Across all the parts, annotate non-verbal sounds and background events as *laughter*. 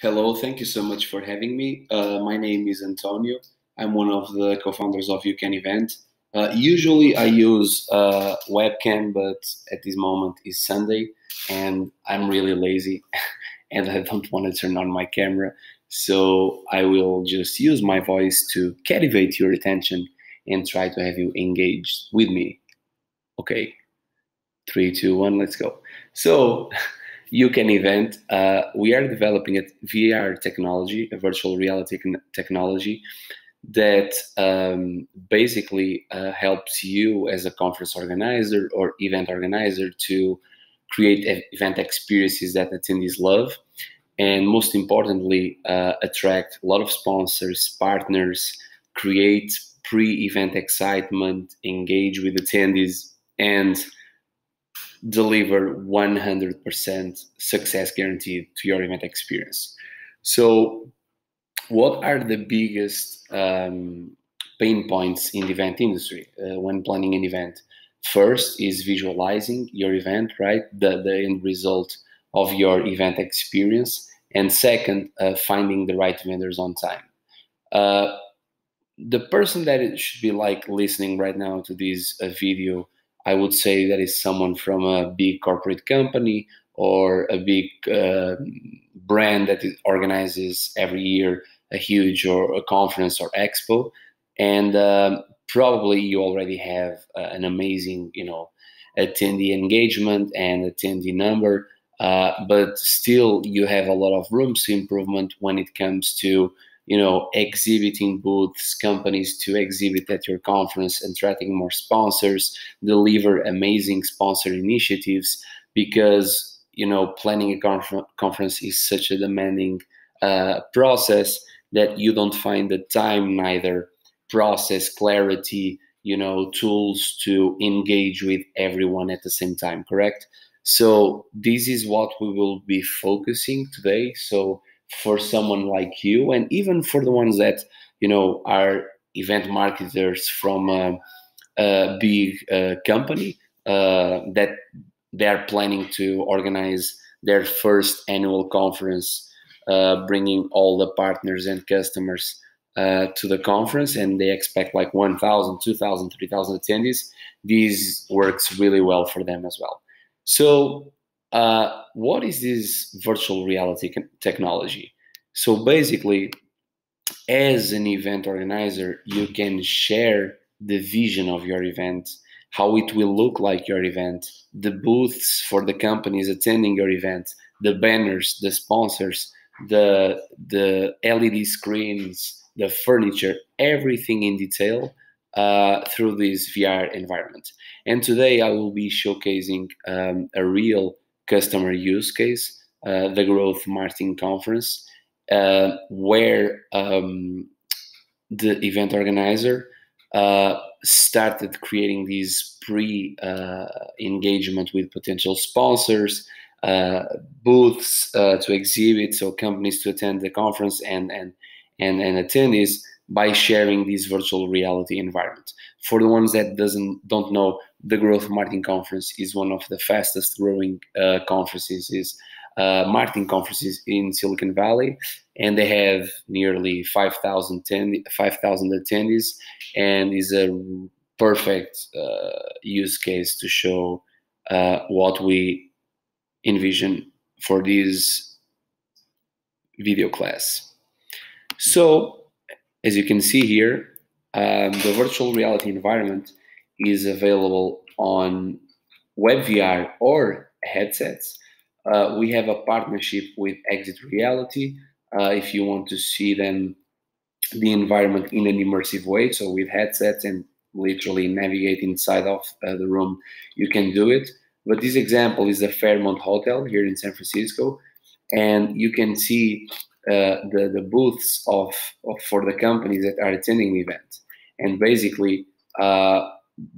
Hello, thank you so much for having me. Uh, my name is Antonio. I'm one of the co-founders of You Can Event. Uh, usually I use uh, webcam, but at this moment is Sunday and I'm really lazy *laughs* and I don't want to turn on my camera. So I will just use my voice to captivate your attention and try to have you engaged with me. Okay, three, two, one, let's go. So *laughs* you can event. Uh, we are developing a VR technology, a virtual reality technology that um, basically uh, helps you as a conference organizer or event organizer to create event experiences that attendees love and most importantly uh, attract a lot of sponsors partners create pre-event excitement engage with attendees and deliver 100% success guaranteed to your event experience. So, what are the biggest um, pain points in the event industry uh, when planning an event? First is visualizing your event, right? The, the end result of your event experience. And second, uh, finding the right vendors on time. Uh, the person that it should be like listening right now to this uh, video I would say that is someone from a big corporate company or a big uh, brand that organizes every year a huge or a conference or expo, and um, probably you already have uh, an amazing, you know, attendee engagement and attendee number. Uh, but still, you have a lot of room to improvement when it comes to you know, exhibiting booths, companies to exhibit at your conference, and attracting more sponsors, deliver amazing sponsor initiatives because, you know, planning a conf- conference is such a demanding uh, process that you don't find the time, neither process, clarity, you know, tools to engage with everyone at the same time, correct? So, this is what we will be focusing today. So, for someone like you and even for the ones that you know are event marketers from a, a big uh, company uh, that they are planning to organize their first annual conference uh, bringing all the partners and customers uh, to the conference and they expect like 1000 2000 3000 attendees. This works really well for them as well. So uh, what is this virtual reality technology? So basically, as an event organizer, you can share the vision of your event, how it will look like your event, the booths for the companies attending your event, the banners, the sponsors, the the LED screens, the furniture, everything in detail uh, through this VR environment. And today I will be showcasing um, a real customer use case, uh, the Growth Marketing Conference, uh, where um, the event organizer uh, started creating these pre uh, engagement with potential sponsors, uh, booths uh, to exhibit, so companies to attend the conference and and and, and attendees by sharing this virtual reality environment. For the ones that doesn't don't know, the Growth Marketing Conference is one of the fastest growing uh, conferences, is uh, marketing conferences in Silicon Valley, and they have nearly 5,000 attendees, and is a perfect uh, use case to show uh, what we envision for this video class. So, as you can see here, um, the virtual reality environment is available on WebVR or headsets. Uh, we have a partnership with Exit Reality. Uh, if you want to see then the environment in an immersive way, so with headsets and literally navigate inside of uh, the room, you can do it. But this example is the Fairmont Hotel here in San Francisco, and you can see the the booths of, of, for the companies that are attending the event, and basically uh,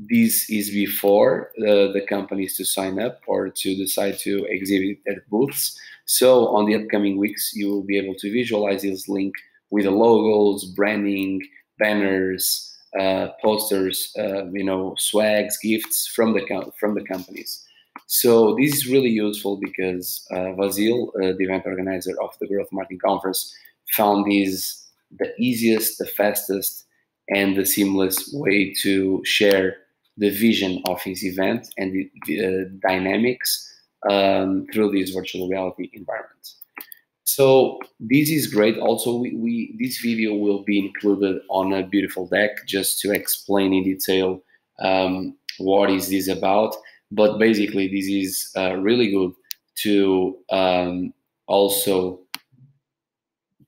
this is before the, the companies to sign up or to decide to exhibit at booths. So on the upcoming weeks, you will be able to visualize this link with the logos, branding, banners, uh, posters, uh, you know, swags, gifts from the from the companies. So this is really useful because uh, Vasil, uh, the event organizer of the Growth Marketing Conference, found this the easiest, the fastest, and the seamless way to share the vision of his event and the, the uh, dynamics um, through this virtual reality environment. So this is great. Also, we, we, this video will be included on a beautiful deck just to explain in detail um, what is this about. But basically, this is uh, really good to um, also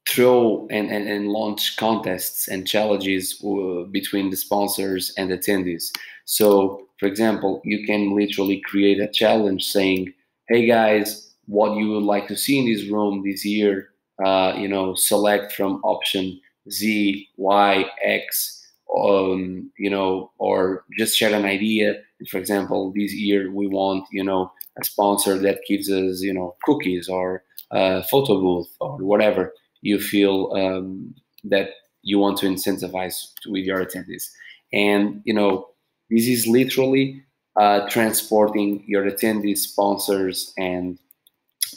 throw and, and, and launch contests and challenges uh, between the sponsors and attendees. So, for example, you can literally create a challenge saying, "Hey guys, what you would like to see in this room this year? Uh, you know, select from option Z, Y, X, X." Um, you know, or just share an idea. For example, this year we want, you know, a sponsor that gives us, you know, cookies or a photo booth or whatever you feel um, that you want to incentivize with your attendees. And you know, this is literally uh, transporting your attendees, sponsors, and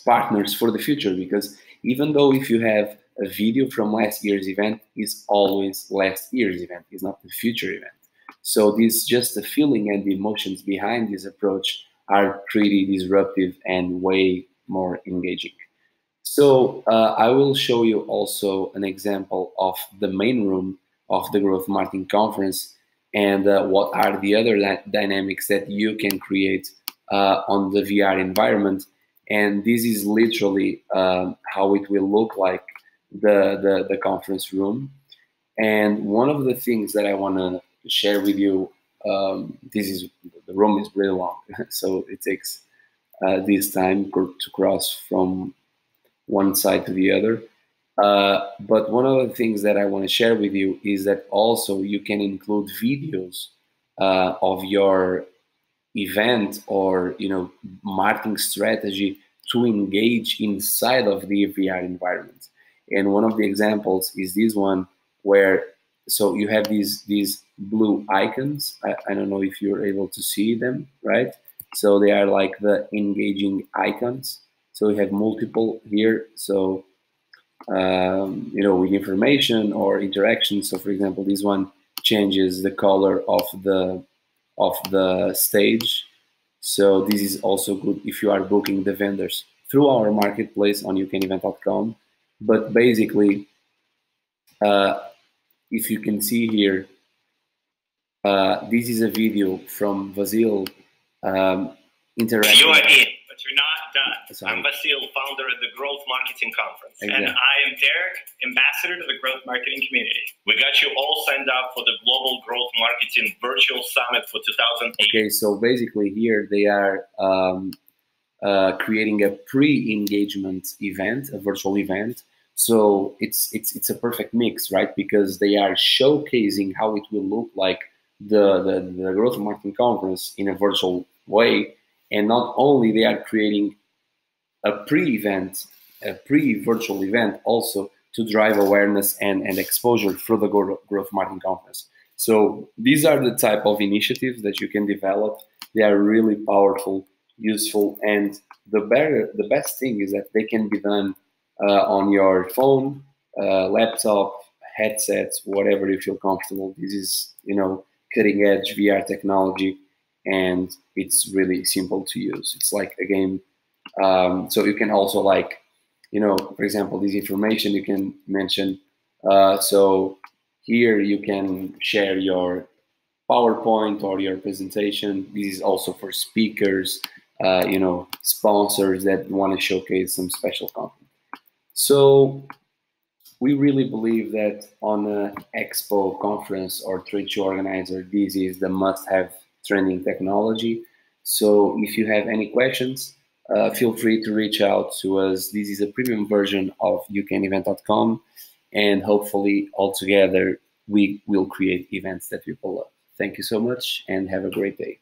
partners for the future. Because even though if you have a video from last year's event, is always last year's event, is not the future event. So this just the feeling and the emotions behind this approach are pretty disruptive and way more engaging. So uh, I will show you also an example of the main room of the Growth Marketing Conference and uh, what are the other dynamics that you can create uh, on the VR environment. And this is literally um, how it will look like the, the, the, conference room. And one of the things that I want to share with you, um, this is the room is really long, *laughs* so it takes uh, this time to cross from one side to the other. Uh, but one of the things that I want to share with you is that also you can include videos uh, of your event or you know marketing strategy to engage inside of the VR environment. And one of the examples is this one where so you have these these blue icons. I, I don't know if you're able to see them, right? So they are like the engaging icons. So we have multiple here. So, um, you know, with information or interaction. So for example, this one changes the color of the of the stage. So this is also good if you are booking the vendors through our marketplace on youcanevent.com. But basically, uh, if you can see here, uh, this is a video from Vasil um, interacting. You are in, but you're not done. Sorry. I'm Vasil, founder of the Growth Marketing Conference. Exactly. And I am Derek, ambassador to the Growth Marketing community. We got you all signed up for the Global Growth Marketing Virtual Summit for 2008. Okay, so basically here they are um, uh, creating a pre-engagement event, a virtual event. So it's it's it's a perfect mix, right? Because they are showcasing how it will look like the, the, the growth marketing conference in a virtual way and not only they are creating a pre-event, a pre-virtual event also to drive awareness and, and exposure through the growth marketing conference. So these are the type of initiatives that you can develop. They are really powerful, useful, and the better, the best thing is that they can be done on your phone, uh, laptop, headsets, whatever you feel comfortable. This is, you know, cutting edge VR technology and it's really simple to use. It's like a game. Um, so you can also like, you know, for example, this information you can mention. Uh, so here you can share your PowerPoint or your presentation. This is also for speakers, uh, you know, sponsors that want to showcase some special content. So we really believe that on an expo conference or trade show organizer, this is the must-have trending technology. So if you have any questions, uh, feel free to reach out to us. This is a premium version of youcanevent.com, and hopefully, all together, we will create events that people love. Thank you so much, and have a great day.